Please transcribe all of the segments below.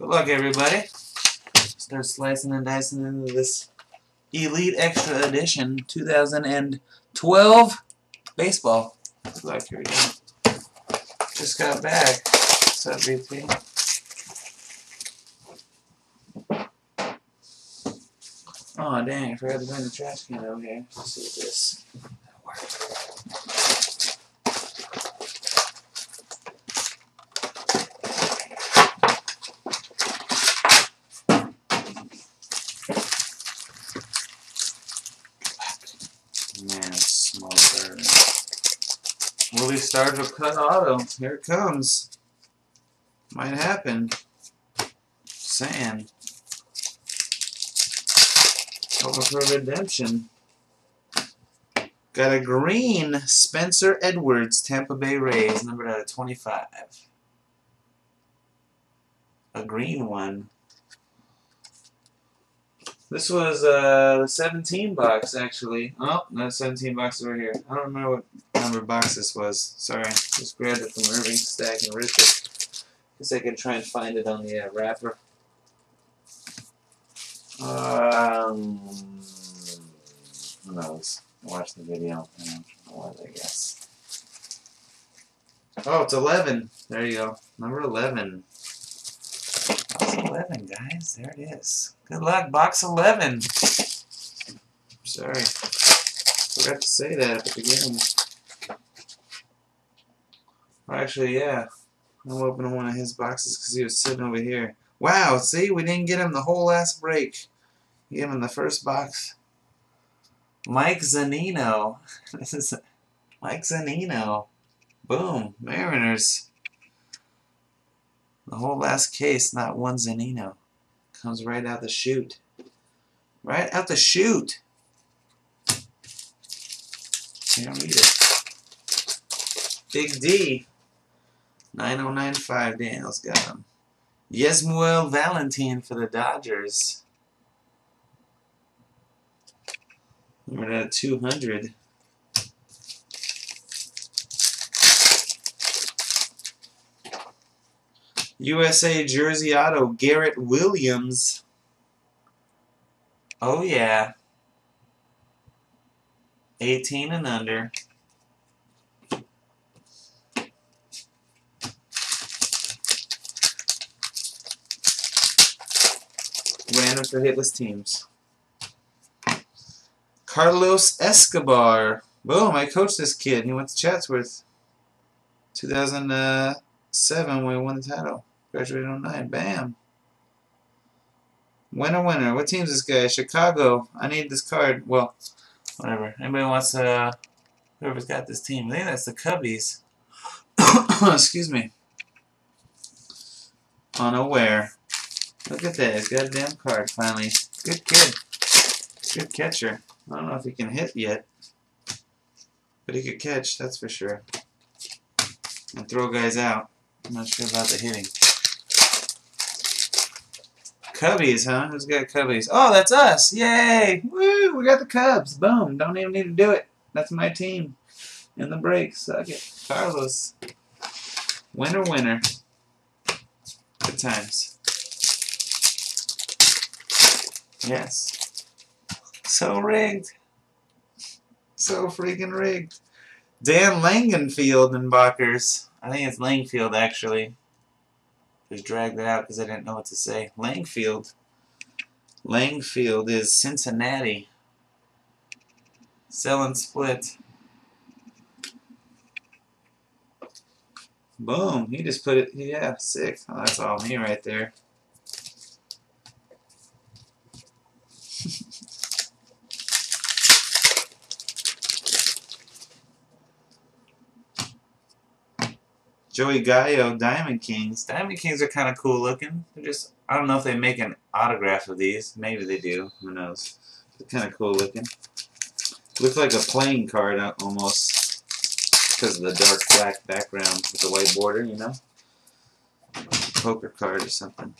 Good luck, everybody. Start slicing and dicing into this Elite Extra Edition 2012 baseball. Good luck, here we go. Just got back. What's up, BP? Oh, dang, I forgot to bring the trash can over here. Let's see if this works. Started with cut auto. Here it comes. Might happen. Saying. Hoping for redemption. Got a green Spencer Edwards, Tampa Bay Rays, numbered out of 25. A green one. This was uh, the 17 box, actually. Oh, no, 17 box over here. I don't remember what number box this was. Sorry. Just grabbed it from Irving Stack and ripped it. Guess I can try and find it on the uh, wrapper. Um, who knows? Watch the video. I don't know what, I guess. Oh, it's 11. There you go. Number 11. Box 11, guys. There it is. Good luck, box 11. Sorry. Forgot to say that at the beginning. Actually, yeah. I'm opening one of his boxes because he was sitting over here. Wow, see? We didn't get him the whole last break. We gave him the first box. Mike Zunino. This is Mike Zunino. Boom. Mariners. The whole last case, not one Zunino. Comes right out the chute. Right out the chute. Can't read it. Big D. 9095 Daniels got him. Jesmuel Valentin for the Dodgers. We're at 200. USA Jersey Auto, Garrett Williams. Oh, yeah. 18 and under. Random for hitless teams. Carlos Escobar. Boom, I coached this kid. He went to Chatsworth. 2007 uh, when we won the title. Graduated in 09. Bam. Winner, winner. What team's this guy? Chicago. I need this card. Well, whatever. Anybody wants to... Whoever's got this team. I think that's the Cubbies. Excuse me. Unaware. Look at that. Goddamn card, finally. Good kid. Good catcher. I don't know if he can hit yet. But he could catch, that's for sure. And throw guys out. I'm not sure about the hitting. Cubbies, huh? Who's got Cubbies? Oh, that's us! Yay! Woo! We got the Cubs. Boom. Don't even need to do it. That's my team. In the break. Suck it. Carlos. Winner, winner. Good times. Yes. So rigged. So freaking rigged. Dan Langenfield and Bakers. I think it's Langfield actually. Just dragged it out because I didn't know what to say. Langfield. Langfield is Cincinnati. Sell and split. Boom. He just put it. Yeah, sick. Oh, that's all me right there. Joey Gallo, Diamond Kings. Diamond Kings are kind of cool looking. They're just, I don't know if they make an autograph of these. Maybe they do. Who knows? They're kind of cool looking. Looks like a playing card uh, almost because of the dark black background with the white border, you know? Poker card or something.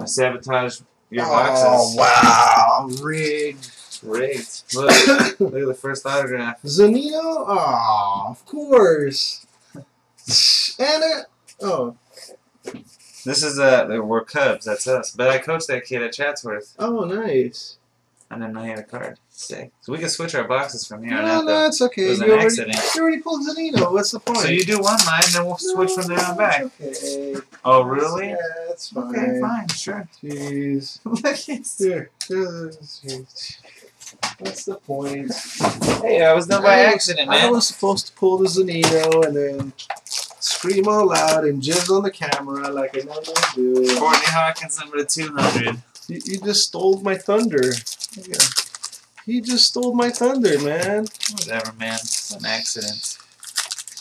I sabotage your boxes. Oh, wow. Rigged. Rigged. Look, look at the first autograph. Zunino? Oh, of course. And a oh This is uh, the- we're Cubs. That's us. But I coached that kid at Chatsworth. oh nice. I didn't know he had a card. Sick. So we can switch our boxes from here on No, out. no, it's okay. It was You an already, accident. you already pulled Zunino. What's the point? So you do one line, and then we'll switch from there on back. Okay. Oh, really? Yeah, that's fine. Okay, fine, sure. Jeez. Look at Here. What's the point? Hey, I was done by I accident, I was supposed to pull the Zunino and then scream all loud and jizz on the camera like I normally do. Courtney Hawkins, number to 200. You, you just stole my thunder. Yeah. He just stole my thunder, man. Whatever, man. It's an accident.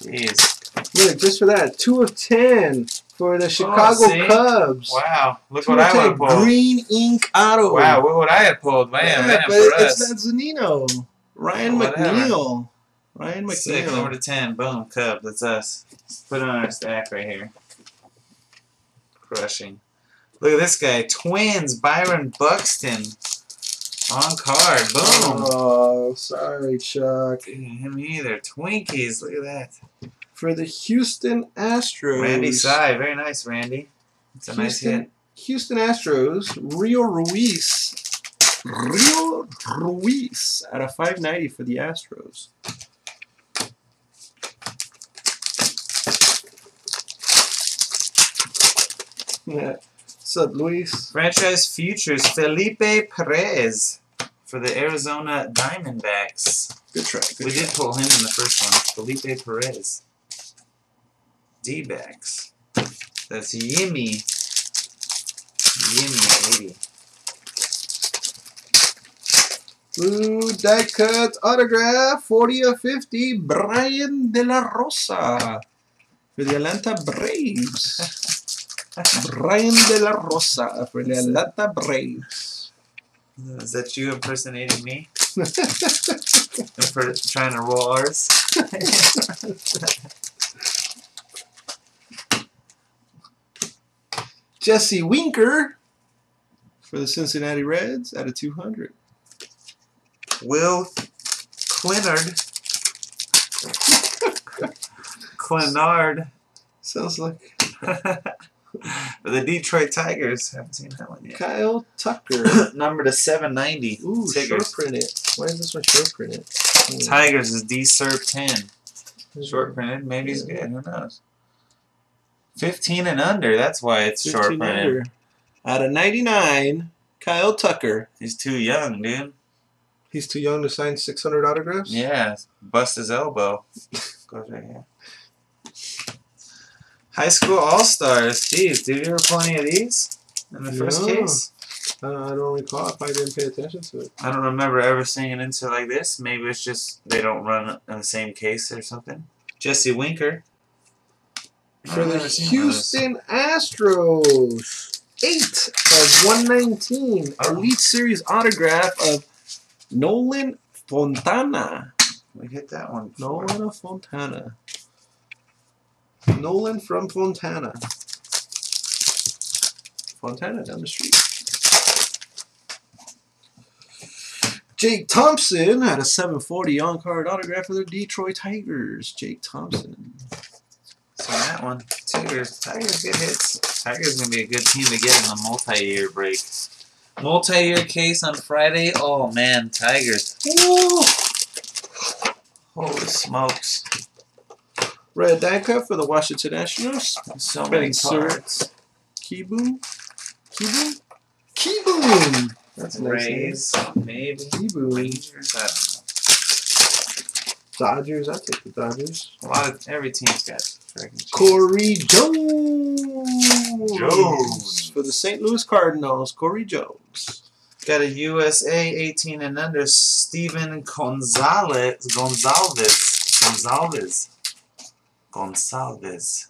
Jeez. Look, just for that, two of ten for the oh, Chicago Oh. Cubs. Wow. Look what I would have pulled. green ink auto. Wow, look what I had pulled. Man, yeah, man, but for it's us. not Zunino. Ryan Whatever. McNeil. Ryan Sick, McNeil. number to 10. Boom, Cubs. That's us. Put it on our stack right here. Crushing. Look at this guy. Twins, Byron Buxton. On card. Boom. Oh, sorry, Chuck. Him either. Twinkies. Look at that. For the Houston Astros. Randy Sai. Very nice, Randy. It's a nice hit. Houston, Houston Astros, Rio Ruiz. Rio Ruiz out of 590 for the Astros. Yeah. What's up, Luis? Franchise Futures, Felipe Perez for the Arizona Diamondbacks. Good try. Good We try. did pull him in the first one. Felipe Perez. D-backs. That's Yimmy. Yimmy, 80. Blue die cut autograph, 40 of 50, Brian De La Rosa for the Atlanta Braves. Brian De La Rosa for the Atlanta Braves. Is that you impersonating me? For trying to roll ours? Jesse Winker for the Cincinnati Reds out of 200. Will Clinard. Clinard. Sounds like the Detroit Tigers. Haven't seen that one yet. Kyle Tucker. Number to 790. Ooh, short Tigers. printed. Why is this one short printed? Tigers is D Serp 10. Short printed. Maybe he's good. Who knows? 15 and under. That's why it's short printed. under. Out of 99, Kyle Tucker. He's too young, dude. He's too young to sign 600 autographs? Yeah. Bust his elbow. Goes right here. High school all stars. Jeez, did you ever pull any of these in the first No. case? Uh, I don't recall if I didn't pay attention to it. I don't remember ever seeing an insert like this. Maybe it's just they don't run in the same case or something. Jesse Winker. For the never seen one of those. Houston Astros, 8 of 119. Oh. Elite Series autograph of Nolan Fontana. We hit that one. before. Nolan Fontana. Nolan from Fontana. Fontana down the street. Jake Thompson had a 740 on card autograph for the Detroit Tigers. Jake Thompson. So that one, Tigers, Tigers get hits. Tigers gonna be a good team to get in the multi-year break. Multi-year case on Friday. Oh man, Tigers. Woo! Holy smokes! Red die cut for the Washington Nationals. So many cards. Kieboom. Kieboom? Kieboom! That's a nice name. Maybe. Kieboom. Rangers. I don't Dodgers. I'll take the Dodgers. A lot of every team's got. Corey Jones. Jones. For the St. Louis Cardinals, Corey Jones. Got a USA 18 and under Steven Gonzalez. Gonzalez. Gonzalez. Gonzalez.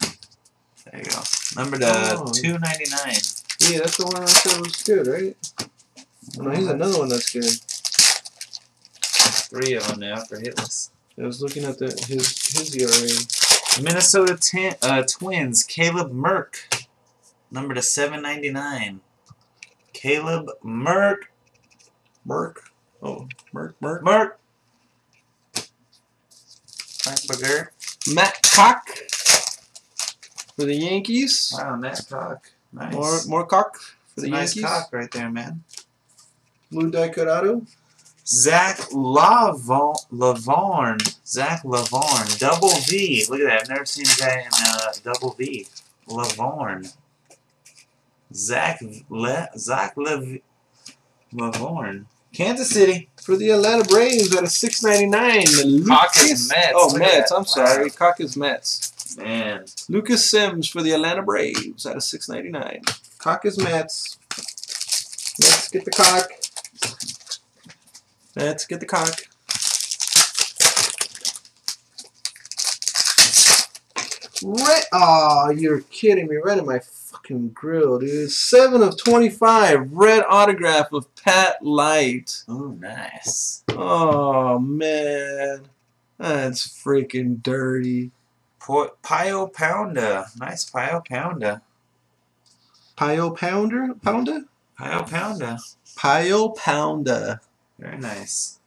There you go. Number to Oh. 299. Yeah, that's the one I said was good, right? Oh, no, he's another one that's good. Three of them now for hitless. I was looking at the his his ERA. Minnesota tin, uh, Twins. Caleb Merck. Number to 799. Caleb Merck. Merk. Oh, Merk, Merk. Merck. Frank Burger. Matt Koch for the Yankees. Wow, net cock. Nice. More more cock for It's the a nice Yankees. cock right there, man. Cut auto. Zach Lavon, Lovvorn. Zach Lovvorn. Double V. Look at that. I've never seen a guy in uh, double V. Lovvorn. Zach Le, Zach Lev, Lovvorn. Kansas City. For the Atlanta Braves at a six ninety nine. Cock is Mets. Oh, Look at Mets. I'm sorry. Wow. Cock is Mets. Man. Lucas Sims for the Atlanta Braves at a six ninety nine. Cock is Mets. Let's get the cock. Let's get the cock. Red. Oh, you're kidding me. Right in my fucking grill, dude. Seven of twenty-five. Red autograph of Pat Light. Oh, nice. Oh man, that's freaking dirty. Po- Pio Pounder. Nice Pio Pounder. Pio Pounder, Pounder, Pio Pounda. Pio Pounder. Very nice.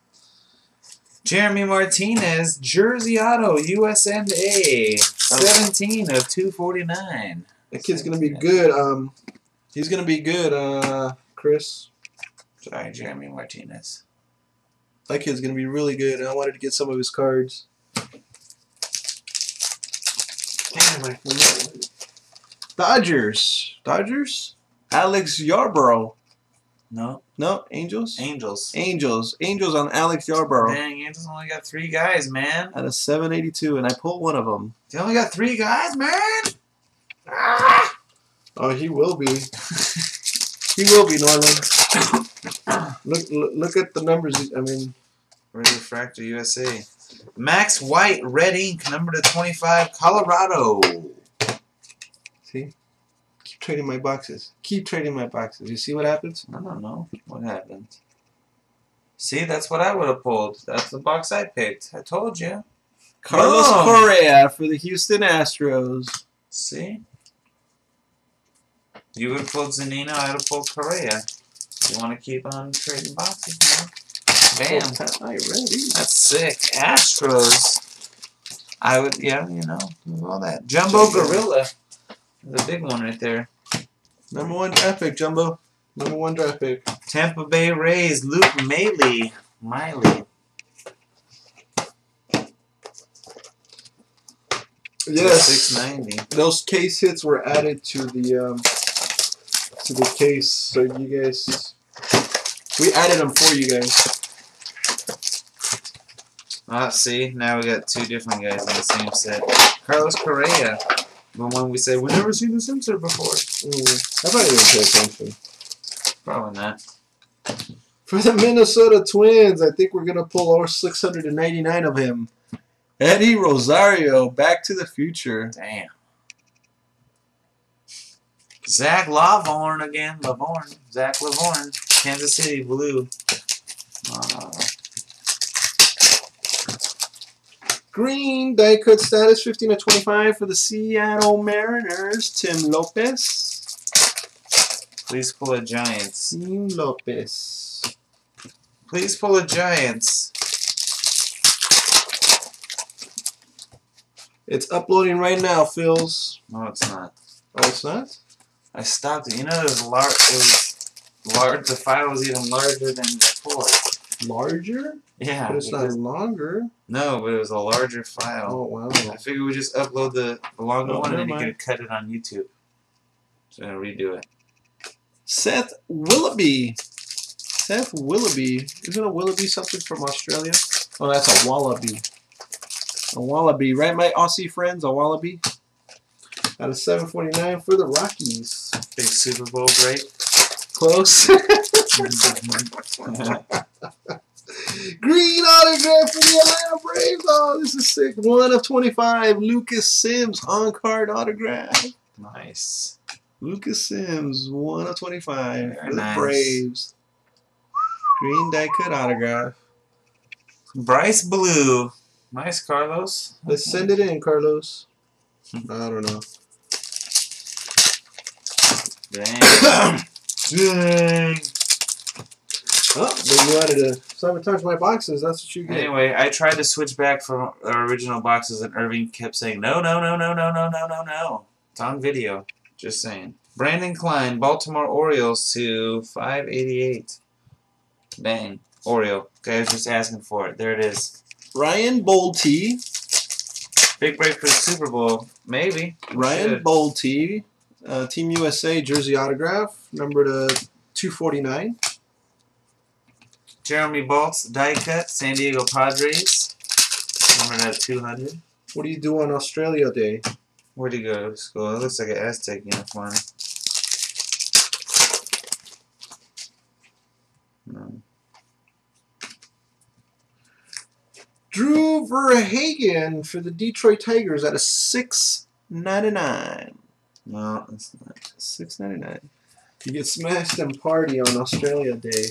Jeremy Martinez, Jersey Auto, USNA, 17 of 249. That kid's gonna be good. Um, he's gonna be good. Uh, Chris, Sorry, Jeremy Martinez. that kid's gonna be really good. And I wanted to get some of his cards. Damn, I. Dodgers, Dodgers. Alex Yarbrough. No, No, Angels. Angels. Angels, Angels on Alex Yarbrough Dang, Angels only got three guys, man. at a 782, and I pulled one of them. They only got three guys, man. Ah! Oh, he will be. he will be, Norman. Look, look, look at the numbers. I mean, Refractor USA. Max White, red ink, number to 25, Colorado. see, trading my boxes. Keep trading my boxes. You see what happens? I don't know what happened. See, that's what I would have pulled. That's the box I picked. I told you. Carlos Boom. Correa for the Houston Astros. See? You would have pulled Zunino, I would have pulled Correa. You want to keep on trading boxes, man? Bam. I ready. That's sick. Astros. I would, yeah, you know, all that. Jumbo Gorilla. The big one right there. Number one draft pick, Jumbo. Number one draft pick. Tampa Bay Rays, Luke Maley. Maile. Yes. 690. Those case hits were added to the um, to the case, so you guys. We added them for you guys. Ah, see, now we got two different guys in the same set. Carlos Correa. The one we said, we've never seen this insert before. Mm, I probably didn't pay attention. Probably not. For the Minnesota Twins, I think we're gonna pull over 699 of him. Eddie Rosario, Back to the Future. Damn. Zach Lovvorn again. Lovvorn. Zach Lovvorn. Kansas City Blue. Uh, Green die cut status 15 to 25 for the Seattle Mariners. Tim Lopes. Please pull a Giants. Tim Lopes. Please pull a Giants. It's uploading right now, Phils. No, it's not. Oh, it's not? I stopped it. You know, it was large. It was large. The file was even larger than before. Larger? Yeah. But it's not longer. No, but it was a larger file. Oh, wow. I figured we just upload the, the longer Oh, one and then you could cut it on YouTube. So I'm gonna redo it. Seth Willoughby. Seth Willoughby. Isn't a Willoughby something from Australia? Oh, that's a wallaby. A wallaby, right, my Aussie friends? A wallaby. Out of 749 for the Rockies. Big Super Bowl break. Close. Green autograph for the Atlanta Braves. Oh, this is sick. One of 25. Lucas Sims on card autograph. nice. Lucas Sims, one of 25 Very for the nice. Braves. Green die cut autograph. Bryce Blue. Nice, Carlos. Let's send it in, Carlos. Hmm. I don't know. Dang. Dang. Oh, then you wanted to sabotage my boxes. That's what you get. Anyway, I tried to switch back from our original boxes, and Irving kept saying, no, no, no, no, no, no, no, no, no. It's on video. Just saying. Brandon Klein, Baltimore Orioles to 588. Bang. Oriole. Okay, I was just asking for it. There it is. Ryan Bolte. Big break for the Super Bowl. Maybe. Ryan. Bolte. Uh, Team USA jersey autograph, number to 249. Jeremy Baltz, die cut, San Diego Padres. Number to 200. What do you do on Australia Day? Where'd he go to school? It looks like an Aztec uniform. No. Drew Verhagen for the Detroit Tigers at a 6.99. No, that's not. 6.99. You get smashed and party on Australia Day.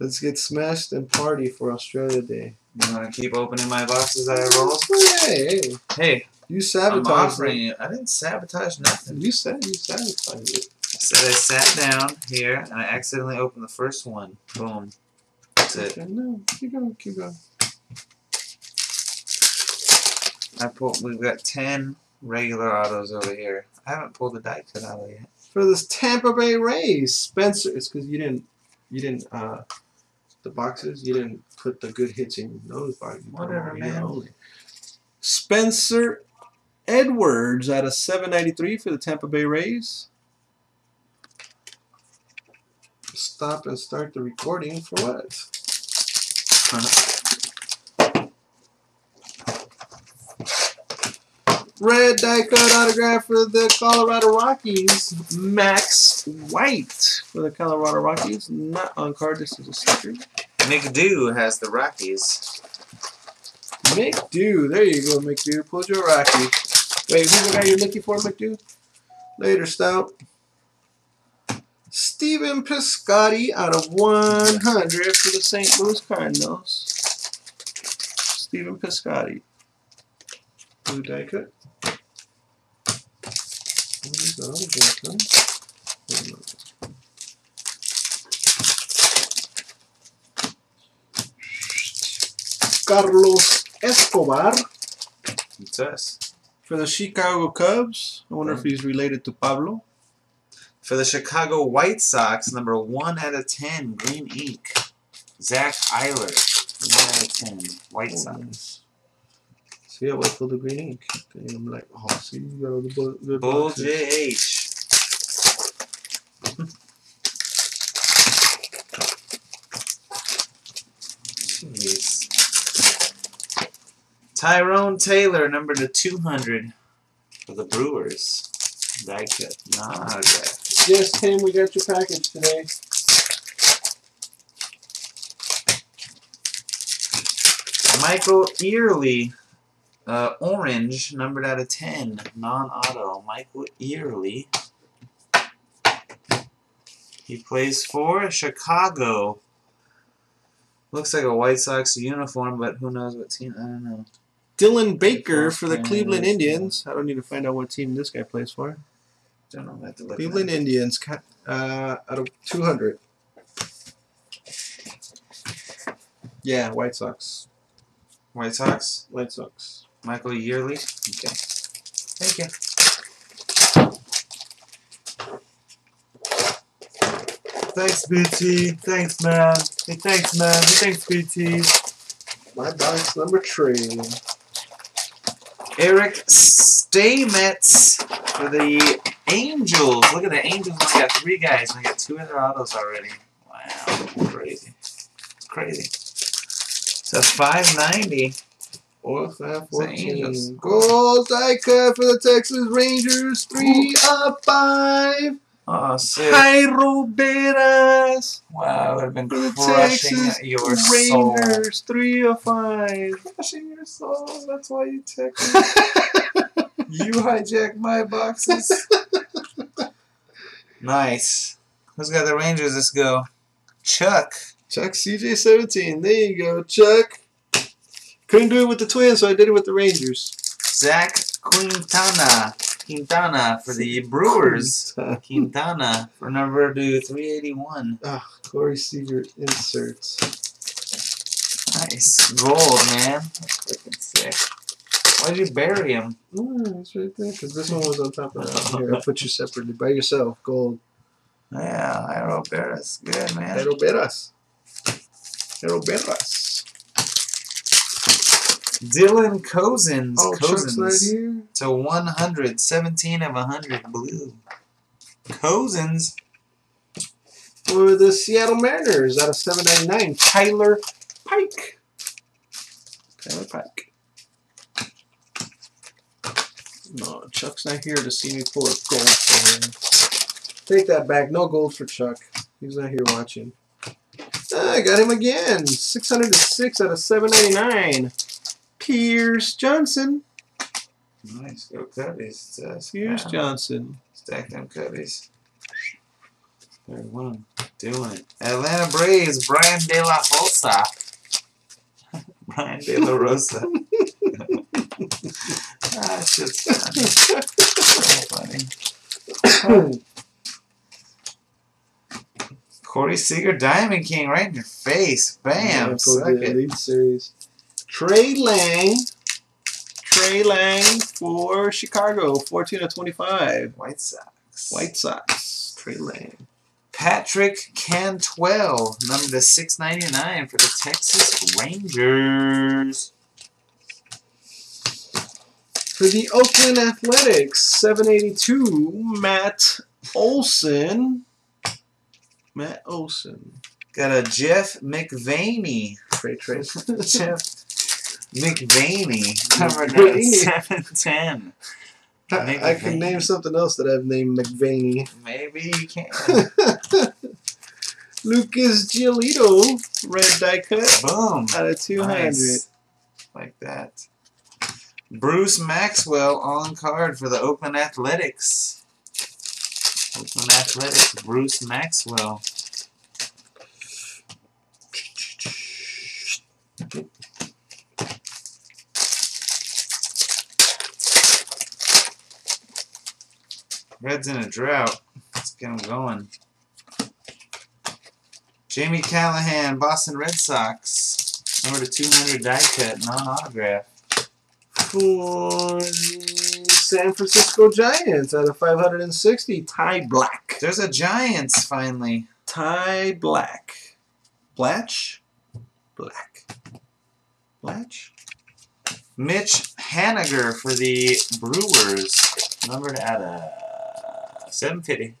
Let's get smashed and party for Australia Day. You want to keep opening my boxes that I roll? Hey, hey, Hey, you I'm sabotaged offering it. I didn't sabotage nothing. You said you sabotaged it. I said I sat down here and I accidentally opened the first one. Boom. That's it. Okay, no, keep going, keep going. I pulled. We've got ten regular autos over here. I haven't pulled the die cut yet. For this Tampa Bay Rays, Spencer. It's because you didn't, you didn't, uh, the boxes. You didn't put the good hits in those boxes. Whatever, man. only. Spencer Edwards at a 793 for the Tampa Bay Rays. Stop and start the recording for what? Red die cut autograph for the Colorado Rockies. Max White for the Colorado Rockies. Not on card. This is a sticker. McDo has the Rockies. McDo. There you go, McDo. Pulled your Rocky. Wait, who's the guy you're looking for, McDo? Later, Stout. Stephen Piscotty out of 100 for the St. Louis Cardinals. Stephen Piscotty. Blue die cut. There go, die cut. Carlos Escobar It's us. for the Chicago Cubs. I wonder if mm. he's related to Pablo. For the Chicago White Sox, number one out of ten, green ink. Zach Isler, one out of ten, White oh, Sox. nice. See, I went for the green ink. Okay, I'm like, oh, see, you got all the Bull. JH. Jeez. Tyrone Taylor, number to 200 for the Brewers. Die cut. Nah, okay. Yes, Tim, we got your package today. Michael Early, uh, orange, numbered out of 10, non-auto. Michael Early. He plays for Chicago. Looks like a White Sox uniform, but who knows what team? I don't know. Dylan Baker for the Cleveland. Indians. I don't need to find out what team this guy plays for. Don't know. I have to look Cleveland at. Indians, uh, out of 200. Yeah, White Sox. White Sox. White Sox. Michael Yearly. Okay. Thank you. Thanks, BT. Thanks, man. Hey, thanks, man. Hey, thanks, BT. My box number three. Eric Stamets for the Angels. Look at the Angels. We got three guys. We got two other autos already. Wow, crazy. It's crazy. So 590. Four, five, It's the Angels. 14. Gold for the Texas Rangers. Three of five. Oh, sick. Jairo Beras. Wow, it would have been crushing Texas your soul. Rangers. Three of five. Crushing your soul. That's why you text You hijack my boxes. nice. Who's got the Rangers? Let's go. Chuck. Chuck CJ17. There you go, Chuck. Couldn't do it with the Twins, so I did it with the Rangers. Zach Quintana. Quintana for the Brewers. Quintana for number to 381. Ah, Corey Seager inserts. Nice. Gold, man. That's freaking sick. Why'd you bury him? Oh, it's right there. Because this one was on top of that. Here, I'll put you separately by yourself. Gold. Yeah, Jairo Beras. Good, man. Jairo Beras. Jairo Beras. Dylan Cozens. Oh, Chuck's not Cozens. here. To 100. 17 of 100 blue. Cozens. For the Seattle Mariners out of 799, Tyler Pike. Tyler Pike. No, Chuck's not here to see me pull a gold for him. Take that back. No gold for Chuck. He's not here watching. Ah, I got him again. 606 out of 799. Pierce Johnson. Nice. Go Cubbies. It. Pierce. Johnson. Stack them Cubbies. Third one. Doing it. Atlanta Braves. Brian De La Rosa. Brian De La Rosa. ah, shit's funny. So funny. Corey Seager, Diamond King, right in your face. Bam. Yeah, Suck the it. Elite Series. Trey Lang. Trey Lang for Chicago, 14 of 25. White Sox. White Sox. Trey Lang. Patrick Cantwell, number to 699 for the Texas Rangers. For the Oakland Athletics, 782, Matt Olson. Matt Olson. Got a Jeff McVaney. Trey Trey. Jeff McVaney, number 710. I, I can name something else that I've named McVaney. Maybe you can. Lucas Giolito, red die cut Boom. out of 200. Nice. Like that. Bruce Maxwell on card for the Oakland Athletics. Oakland Athletics, Bruce Maxwell. Reds in a drought. Let's get him going. Jamie Callahan, Boston Red Sox. Number to 200 die cut, non-autograph. For San Francisco Giants out of 560, Ty Blach. There's a Giants finally. Ty Blach. Blatch? Black. Blatch? Mitch Haniger for the Brewers. Numbered at uh, 750.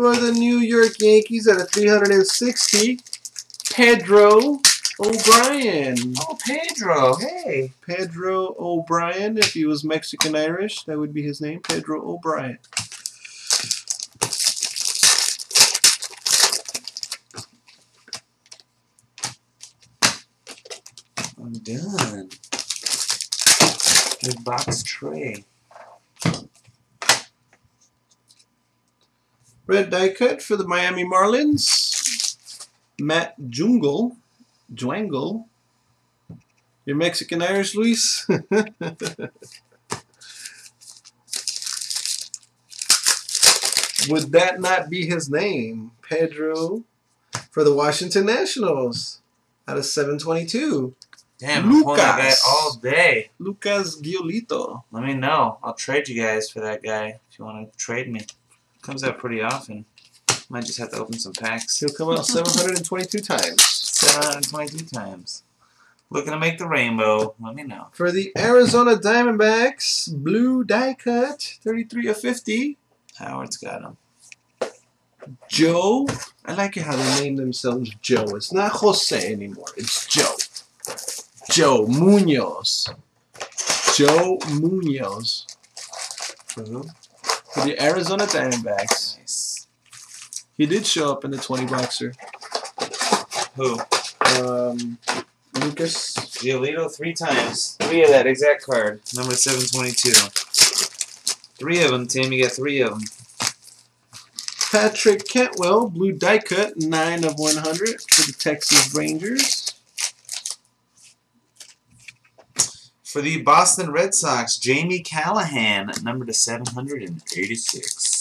For the New York Yankees at of 360, Pedro O'Brien. Oh, Pedro. Hey. Pedro O'Brien, if he was Mexican Irish, that would be his name, Pedro O'Brien. I'm done. Big box tray. Red die cut for the Miami Marlins. Matt Juengel. Dwangle. You're Mexican Irish, Luis? Would that not be his name? Pedro for the Washington Nationals out of 722. Damn, I'm pulling that all day. Lucas Giolito. Let me know. I'll trade you guys for that guy if you want to trade me. Comes out pretty often. Might just have to open some packs. He'll come out 722 times. 722 times. Looking to make the rainbow. Let me know. For the Arizona Diamondbacks, blue die cut, 33 of 50. Howard's got him. Joe. I like it how they name themselves Joe. It's not Jose anymore. It's Joe. Joe Munoz. Joe Munoz. Who? For the Arizona Diamondbacks. Nice. He did show up in the 20 boxer. Who? Um, Lucas. Giolito three times. Three of that exact card. Number 722. Three of them, Tim. You got three of them. Patrick Cantwell, blue die cut, 9 of 100 for the Texas Rangers. For the Boston Red Sox, Jamie Callahan, number to 786.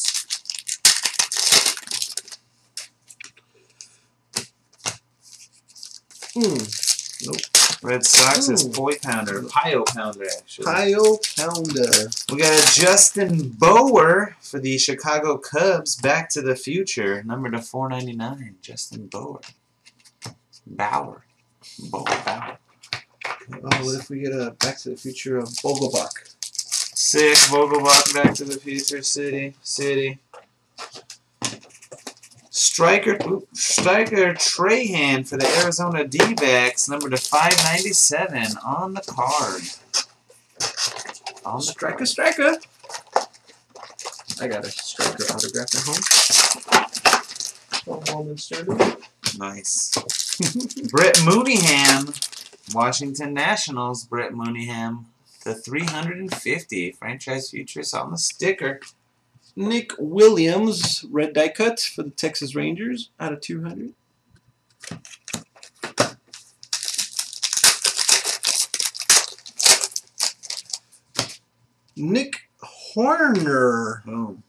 Hmm. Nope. Red Sox is Boy Pounder. Pio Pounder, actually. Kyle Pounder. We got a Justin Bour for the Chicago Cubs. Back to the Future, number to 499. Justin Bour. Bauer. Bower. Bauer. Oh, what if we get a Back to the Future of Vogelbach? Sick. Vogelbach, Back to the Future. City. City. Stryker, oop, Stryker Trahan for the Arizona D-backs, number to 597 on the card. On the Striker, striker. I got a striker autograph at home. Home and. Nice. Brett Mooneyham, Washington Nationals. Brett Mooneyham, the 350 franchise futures on the sticker. Nick Williams, red die cut for the Texas Rangers out of 200. Nick Horner, Boom.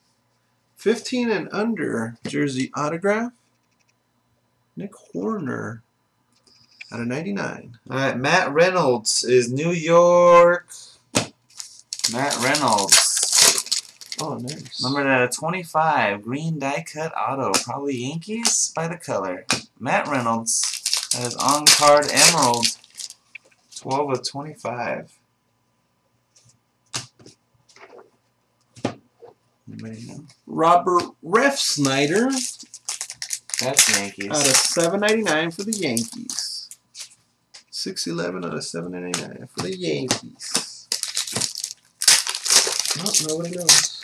15 and under, jersey autograph. Nick Horner out of 99. All right, Matt Reynolds is New York. Matt Reynolds, Oh, nice. number to 25, green die cut auto, probably Yankees by the color. Matt Reynolds, that is on card Emerald, 12 of 25. Anybody know? Robert Refsnyder That's Yankees. out of 799 for the Yankees. 611 out of 799 for the Yankees. Oh, nobody knows.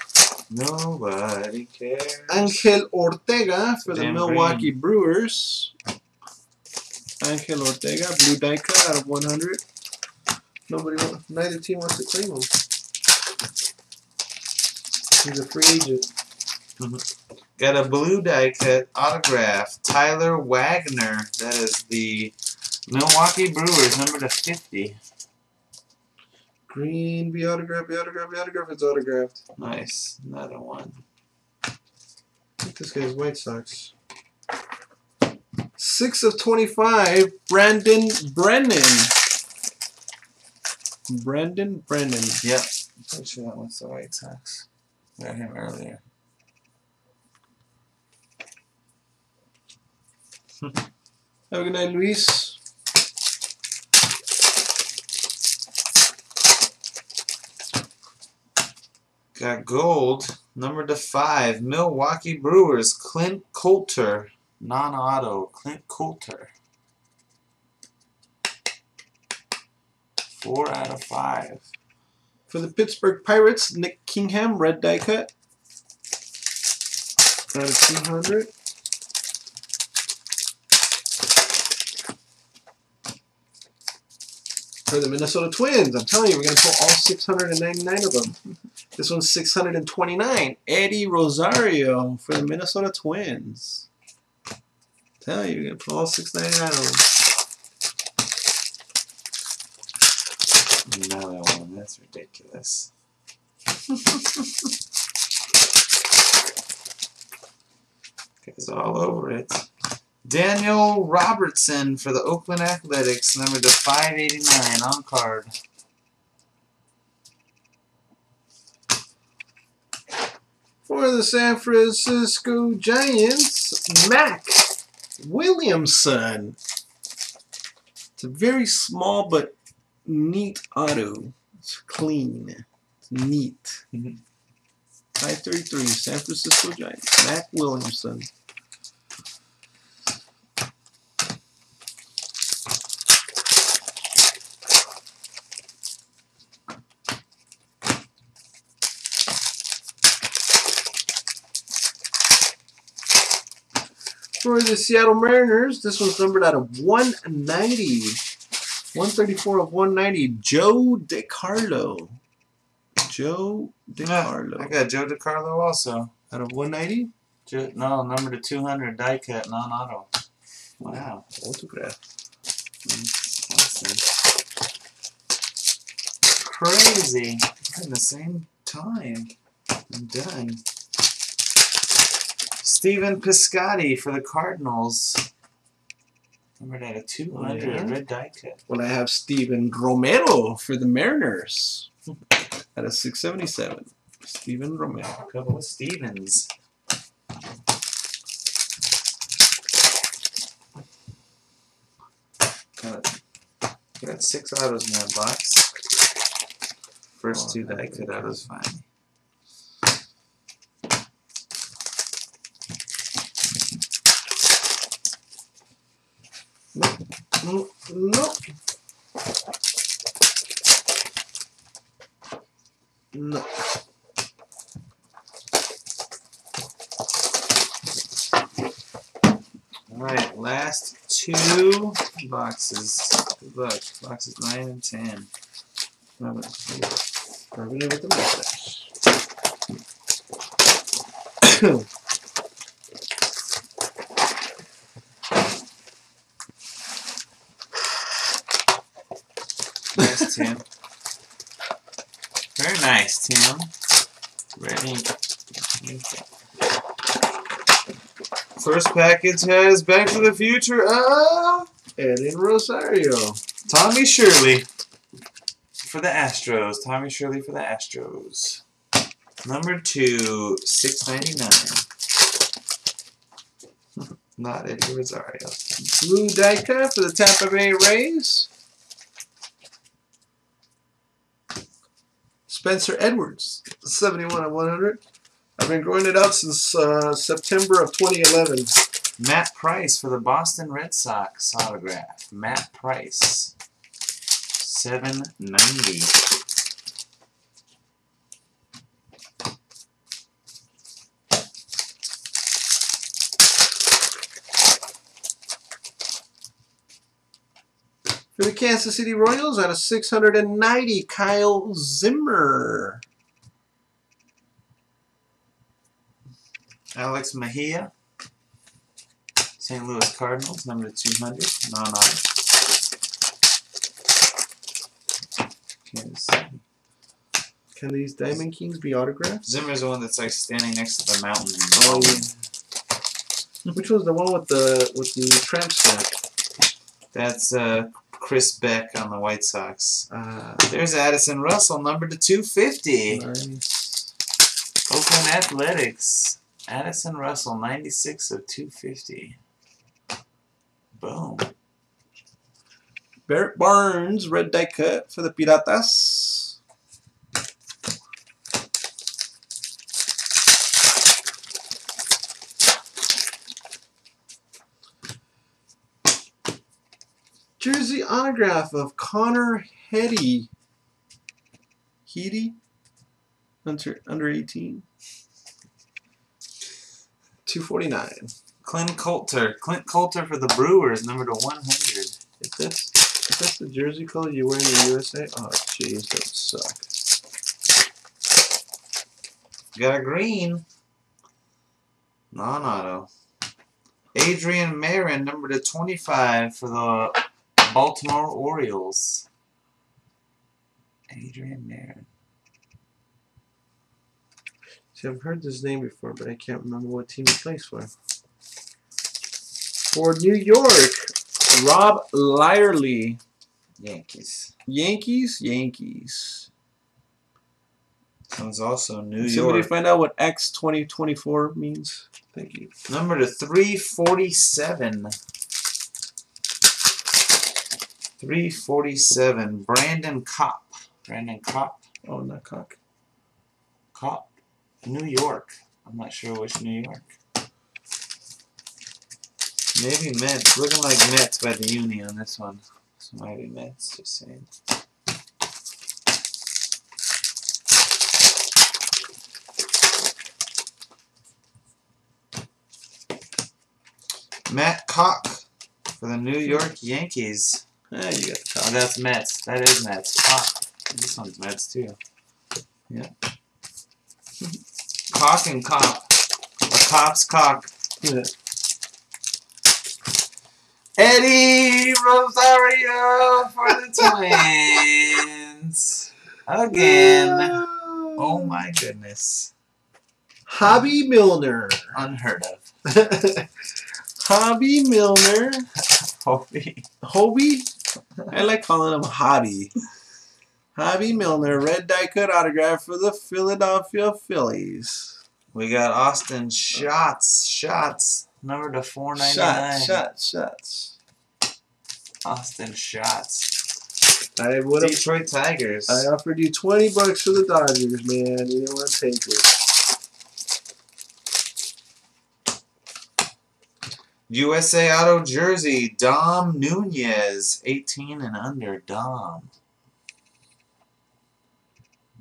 Nobody cares. Angel Ortega for the Damn Milwaukee Brewers. Angel Ortega, blue die cut out of 100. Nobody, wa- neither team wants to claim him. He's a free agent. Mm-hmm. Got a blue die cut autograph. Tyler Wagner. That is the Milwaukee Brewers, number to 50. Green, be autographed, be autographed, be autographed. It's autographed. Nice. Another one. I think this guy's White Sox. Six of 25, Brandon Brennan. Brandon Brennan. Yep. i Pretty sure that one's the White Sox. Got him earlier. Have a good night, Luis. Got gold. Number to five. Milwaukee Brewers. Clint Coulter. Non-auto. Clint Coulter. Four out of five. For the Pittsburgh Pirates, Nick Kingham, red die cut. Out of 200. For the Minnesota Twins, I'm telling you, we're going to pull all 699 of them. This one's 629. Eddie Rosario for the Minnesota Twins. Tell you, we're going to pull all 699 of them. Another one. That's ridiculous. Guys all over it. Daniel Robertson for the Oakland Athletics, number to 589 on card. For the San Francisco Giants, Mac Williamson. It's a very small but neat auto. It's clean. It's neat. Mhm. 533, San Francisco Giants. Mac Williamson. For the Seattle Mariners, this one's numbered out of 190. 134 of 190. Joe DeCarlo. Joe DeCarlo. I got Joe DeCarlo also. Out of 190? Jo- no, number to 200 die cut, non-auto. Wow. Autograph. Awesome. Crazy. At the same time. I'm done. Stephen Piscotty for the Cardinals. Numbered out of 200. Yeah. Red die cut. Well, I have Steven Romero for the Mariners at a 677. Steven Romero. A couple of Stevens. Got got six autos in that box. First two die cut autos, fine. Mm, No. No. Alright, last two boxes. Good luck. Boxes 9 and 10. Remember, Revenue with the Mariners. Nice, Tim. Very nice, Tim. Ready. First package has Back to the Future of Eddie Rosario. Tommy Shirley for the Astros. Tommy Shirley for the Astros. Number two, six ninety nine. Not Eddie Rosario. Blue die cut for the Tampa Bay Rays. Spencer Edwards, 71 of 100. I've been growing it out since uh, September of 2011. Matt Price for the Boston Red Sox autograph. Matt Price, 790. For the Kansas City Royals, out of 690, Kyle Zimmer. Alex Mejia. St. Louis Cardinals, number 200. Non auto. Can these Diamond Kings be autographed? Zimmer's the one that's like standing next to the mountain. Oh, yeah. Which was the one with the with the tramp stamp? That's uh, Chris Beck on the White Sox. Uh, There's Addison Russell, number to 250. nice. Oakland Athletics. Addison Russell, 96 of 250. Boom. Barrett Barnes, red die cut for the Piratas. Jersey autograph of Connor Heady. Heady? Under, under 18. 249. Clint Coulter. Clint Coulter for the Brewers, number to 100. Is this is this the jersey color you wear in the USA? Oh jeez, that would suck. Got a green. Non-auto. Adrian Marin, number to 25 for the Baltimore Orioles. Adrian Marin. See, I've heard this name before, but I can't remember what team he plays for. For New York, Rob Lyerly. Yankees. Yankees, Yankees. Sounds also New Somebody York. find out what X twenty twenty four means. Thank you. Number to 347. 347. Brandon Kopp. Brandon Kopp. Oh, not cock. Kopp. New York. I'm not sure which New York. Maybe Mets. Looking like Mets by the uni on this one. This might be Mets, just saying. Matt Koch for the New York Yankees. Ah, you got the Oh, that's Mets. That is Mets. Cock. This one's Mets too. Yeah. Cock and cop. A cop's cock. Yeah. Eddie Rosario for the Twins. Again. Oh my goodness. Hobby Milner. Unheard of. Hobby Milner. Hobie. Hobie? I like calling him Hobby. Hobby Milner, red die cut autograph for the Philadelphia Phillies. We got Austin Schotts. Shots. Number to 499. Shots, shots, shots. Austin Schotts. I would have. Detroit Tigers. I offered you twenty bucks for the Dodgers, man. You didn't want to take it. USA Auto Jersey. Dom Nunez. 18 and under. Dom.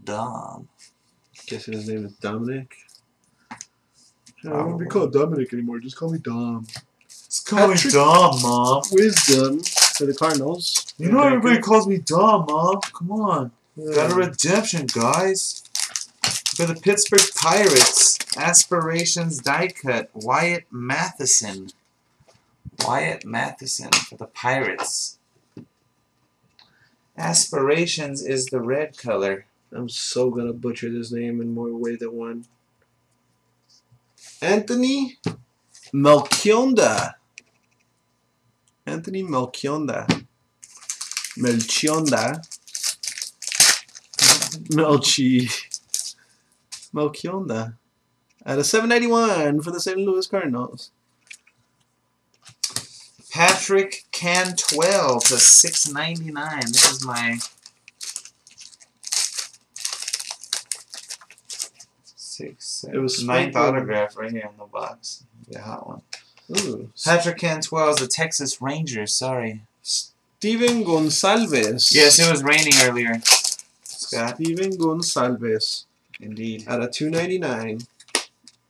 Dom. Guessing his name is Dominic. I don't want to be called Dominic anymore. Just call me Dom. It's call me Dom, Mom. Wisdom for the Cardinals. You know everybody calls me Dom, Mom. Come on. Yeah. Got a redemption, guys. For the Pittsburgh Pirates, Aspirations die cut, Wyatt Mathisen. Wyatt Mathisen for the Pirates. Aspirations is the red color. I'm so gonna butcher this name in more way than one. Anthony Melchionda. Anthony Melchionda. Melchionda. Melchi. Melchionda. At a 791 for the St. Louis Cardinals. Patrick Cantwell to 699. This is my six, seven, It was ninth autograph right here in the box. The hot one. Ooh. Patrick Cantwell is the Texas Rangers. Sorry. Steven Gonsalves. Yes, it was raining earlier. Scott. Steven Gonsalves. Indeed. At a 299.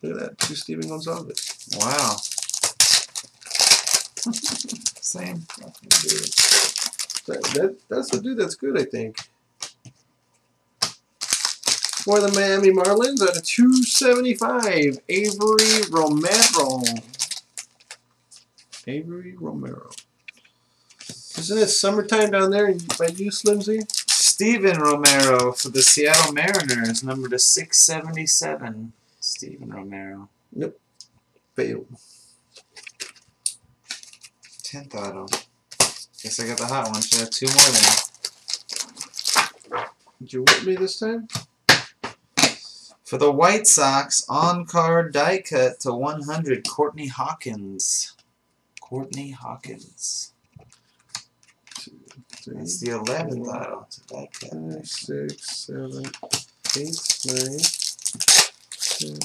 Look at that. Two Steven Gonsalves. Wow. Same. That, that, that's a dude that's good, I think. For the Miami Marlins at a 275, Avery Romero. Avery Romero. Isn't it summertime down there by you, Slimsy? Steven Romero for the Seattle Mariners, number to 677. Steven Romero. Nope. Fail. 10th auto. Guess I got the hot one. Should have two more then. Did you whip me this time? For the White Sox, on card die cut to 100, Courtney Hawkins. Courtney Hawkins. That's the 11th auto. Die cut. five, six, seven, eight, nine, 10,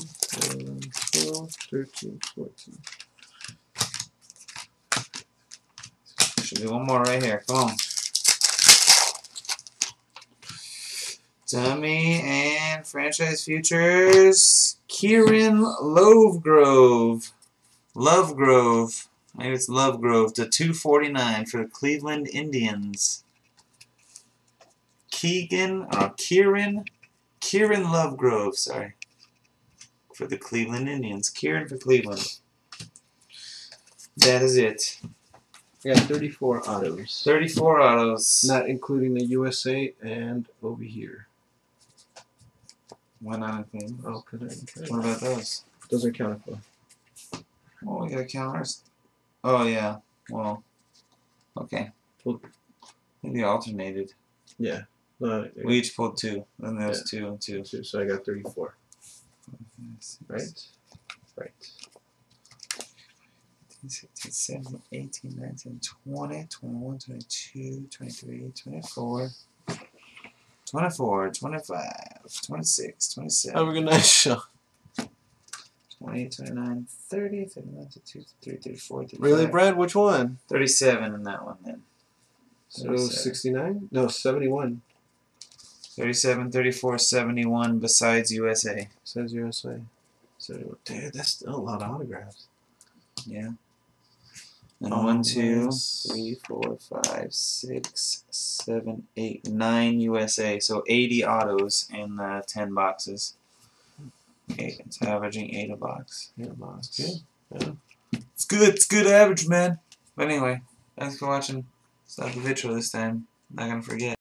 11, 12, 13, 14. Should be one more right here. Come on. Dummy and franchise futures. Kieran Lovegrove. Lovegrove. Maybe it's Lovegrove to 249 for the Cleveland Indians. Keegan or Kieran Kieran Lovegrove, sorry. For the Cleveland Indians. Kieran for Cleveland. That is it. I got 34 autos. 34 autos. Not including the USA and over here. Why not include? Oh, because I. What about those? Those are counted for. Well, oh, we gotta count ours. Oh yeah. Well. Okay. Well- Maybe alternated. Yeah. Uh, no, We each pulled two. Then there was two and two. so- so I got 34. Right? Right. 16, 17, 18, 19, 20, 21, 22, 23, 24, 24, 25, 26, 27, Have a good night, show. 28, 29, 30, 31, 32, 33, 34, 35. Really, Brad? Which one? 37 in that one then. So 69? No, 71. 37, 34, 71 besides USA. Says USA. So, Dude, that's still a lot of autographs. Yeah. And Um, one, two, yes. three, four, five, six, seven, eight, nine USA. So 80 autos in the 10 boxes. Okay, it's averaging 8 a box. Yeah, boss. Good. It's good, it's good average, man. But anyway, thanks for watching. Stop the video this time. Not gonna forget.